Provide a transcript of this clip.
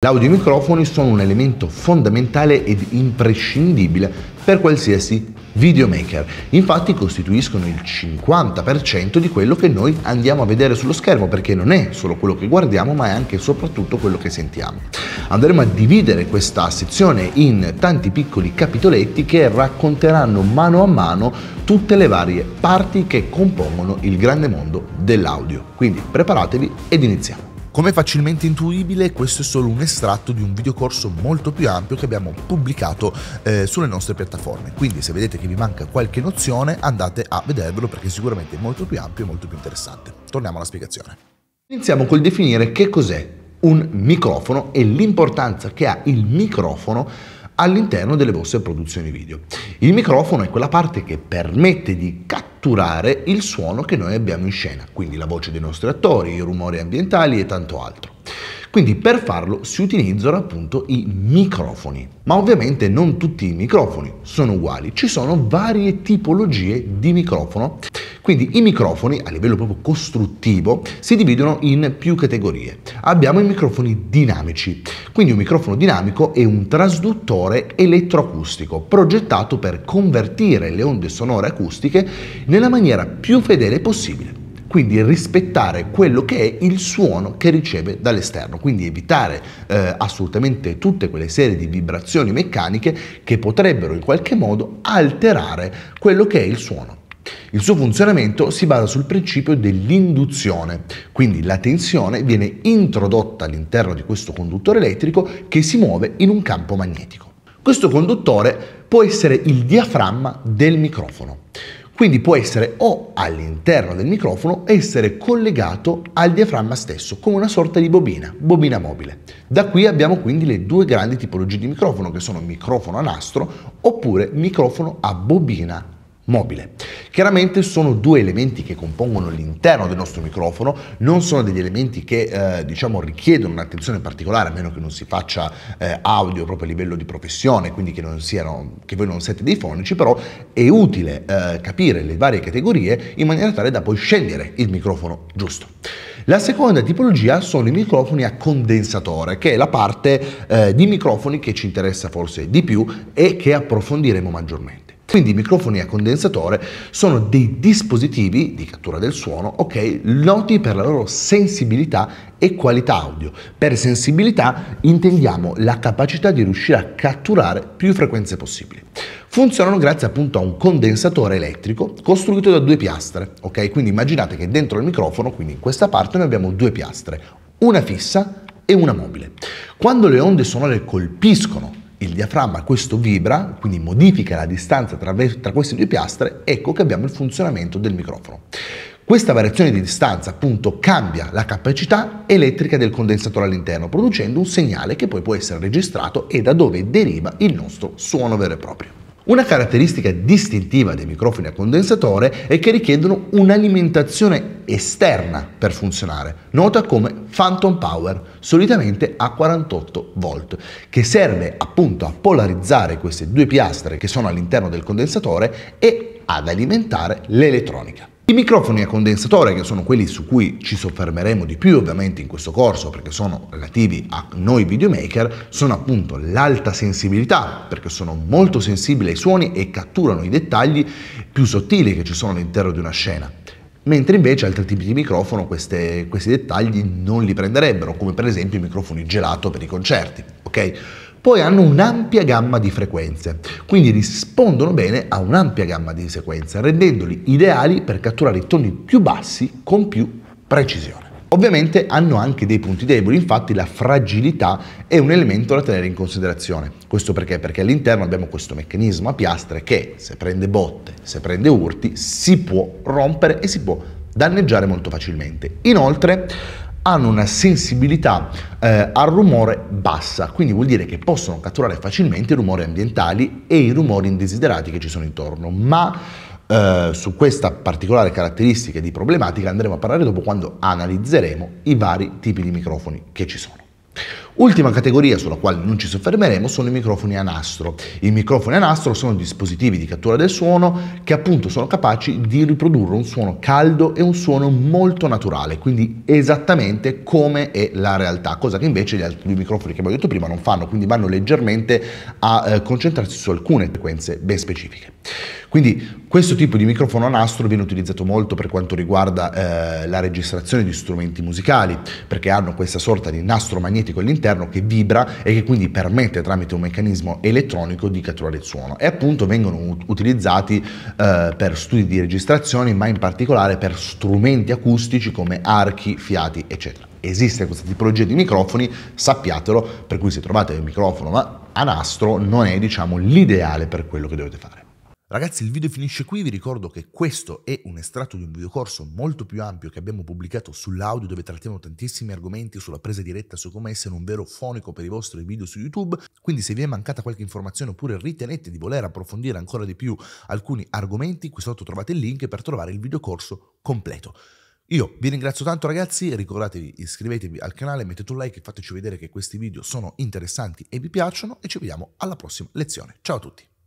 L'audiomicrofoni sono un elemento fondamentale ed imprescindibile per qualsiasi videomaker. Infatti costituiscono il 50% di quello che noi andiamo a vedere sullo schermo, perché non è solo quello che guardiamo, ma è anche e soprattutto quello che sentiamo. Andremo a dividere questa sezione in tanti piccoli capitoletti che racconteranno mano a mano tutte le varie parti che compongono il grande mondo dell'audio. Quindi preparatevi ed iniziamo. Come facilmente intuibile, questo è solo un estratto di un videocorso molto più ampio che abbiamo pubblicato eh, sulle nostre piattaforme. Quindi se vedete che vi manca qualche nozione, andate a vedervelo perché sicuramente è molto più ampio e molto più interessante. Torniamo alla spiegazione. Iniziamo col definire che cos'è un microfono e l'importanza che ha il microfono all'interno delle vostre produzioni video. Il microfono è quella parte che permette di catturare il suono che noi abbiamo in scena, quindi la voce dei nostri attori, i rumori ambientali e tanto altro. Quindi per farlo si utilizzano appunto i microfoni, ma ovviamente non tutti i microfoni sono uguali, ci sono varie tipologie di microfono. Quindi i microfoni a livello proprio costruttivo si dividono in più categorie. Abbiamo i microfoni dinamici, quindi un microfono dinamico è un trasduttore elettroacustico progettato per convertire le onde sonore acustiche nella maniera più fedele possibile quindi rispettare quello che è il suono che riceve dall'esterno, quindi evitare eh, assolutamente tutte quelle serie di vibrazioni meccaniche che potrebbero in qualche modo alterare quello che è il suono. Il suo funzionamento si basa sul principio dell'induzione, quindi la tensione viene introdotta all'interno di questo conduttore elettrico che si muove in un campo magnetico. Questo conduttore può essere il diaframma del microfono. Quindi può essere o all'interno del microfono essere collegato al diaframma stesso, come una sorta di bobina, bobina mobile. Da qui abbiamo quindi le due grandi tipologie di microfono che sono microfono a nastro oppure microfono a bobina mobile. Chiaramente sono due elementi che compongono l'interno del nostro microfono, non sono degli elementi che eh, diciamo richiedono un'attenzione particolare, a meno che non si faccia eh, audio proprio a livello di professione, quindi che, siano, che voi non siete dei fonici, però è utile eh, capire le varie categorie in maniera tale da poi scegliere il microfono giusto. La seconda tipologia sono i microfoni a condensatore, che è la parte eh, di microfoni che ci interessa forse di più e che approfondiremo maggiormente. Quindi i microfoni a condensatore sono dei dispositivi di cattura del suono, ok, noti per la loro sensibilità e qualità audio. Per sensibilità intendiamo la capacità di riuscire a catturare più frequenze possibili. Funzionano grazie appunto a un condensatore elettrico costruito da due piastre, ok? Quindi immaginate che dentro il microfono, quindi in questa parte noi abbiamo due piastre, una fissa e una mobile. Quando le onde sonore colpiscono il diaframma questo vibra, quindi modifica la distanza tra, tra, queste due piastre, ecco che abbiamo il funzionamento del microfono. Questa variazione di distanza appunto cambia la capacità elettrica del condensatore all'interno, producendo un segnale che poi può essere registrato e da dove deriva il nostro suono vero e proprio. Una caratteristica distintiva dei microfoni a condensatore è che richiedono un'alimentazione esterna per funzionare, nota come phantom power, solitamente a 48 volt, che serve appunto a polarizzare queste due piastre che sono all'interno del condensatore e ad alimentare l'elettronica. I microfoni a condensatore, che sono quelli su cui ci soffermeremo di più ovviamente in questo corso perché sono relativi a noi videomaker, sono appunto l'alta sensibilità perché sono molto sensibili ai suoni e catturano i dettagli più sottili che ci sono all'interno di una scena. Mentre invece altri tipi di microfono queste, questi dettagli non li prenderebbero, come per esempio i microfoni gelato per i concerti. ok? Poi hanno un'ampia gamma di frequenze, quindi rispondono bene a un'ampia gamma di sequenze, rendendoli ideali per catturare i toni più bassi con più precisione. Ovviamente hanno anche dei punti deboli, infatti la fragilità è un elemento da tenere in considerazione. Questo perché? Perché all'interno abbiamo questo meccanismo a piastre che se prende botte, se prende urti, si può rompere e si può danneggiare molto facilmente. Inoltre hanno una sensibilità eh, al rumore bassa, quindi vuol dire che possono catturare facilmente i rumori ambientali e i rumori indesiderati che ci sono intorno, ma eh, su questa particolare caratteristica di problematica andremo a parlare dopo quando analizzeremo i vari tipi di microfoni che ci sono. Ultima categoria sulla quale non ci soffermeremo sono i microfoni a nastro. I microfoni a nastro sono dispositivi di cattura del suono che appunto sono capaci di riprodurre un suono caldo e un suono molto naturale, quindi esattamente come è la realtà, cosa che invece gli altri microfoni che abbiamo detto prima non fanno, quindi vanno leggermente a eh, concentrarsi su alcune frequenze ben specifiche. Quindi questo tipo di microfono a nastro viene utilizzato molto per quanto riguarda eh, la registrazione di strumenti musicali, perché hanno questa sorta di nastro magnetico all'interno che vibra e che quindi permette tramite un meccanismo elettronico di catturare il suono. E appunto vengono utilizzati eh, per studi di registrazione, ma in particolare per strumenti acustici come archi, fiati, eccetera. Esiste questa tipologia di microfoni, sappiatelo, per cui se trovate il microfono a nastro non è diciamo l'ideale per quello che dovete fare. Ragazzi il video finisce qui, vi ricordo che questo è un estratto di un videocorso molto più ampio che abbiamo pubblicato sull'audio dove trattiamo tantissimi argomenti sulla presa diretta su come essere un vero fonico per i vostri video su YouTube, quindi se vi è mancata qualche informazione oppure ritenete di voler approfondire ancora di più alcuni argomenti, qui sotto trovate il link per trovare il videocorso completo. Io vi ringrazio tanto ragazzi, ricordatevi iscrivetevi al canale, mettete un like e fateci vedere che questi video sono interessanti e vi piacciono e ci vediamo alla prossima lezione. Ciao a tutti!